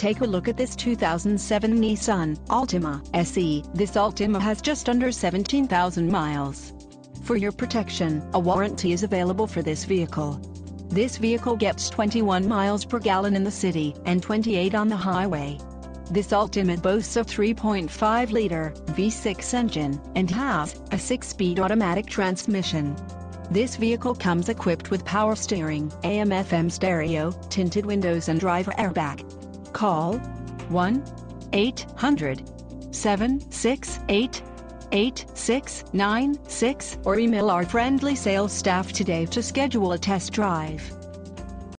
Take a look at this 2007 Nissan Altima SE. This Altima has just under 17,000 miles. For your protection, a warranty is available for this vehicle. This vehicle gets 21 miles per gallon in the city and 28 on the highway. This Altima boasts a 3.5-liter V6 engine and has a 6-speed automatic transmission. This vehicle comes equipped with power steering, AM-FM stereo, tinted windows and driver airbag. Call 1-800-768-8696 or email our friendly sales staff today to schedule a test drive.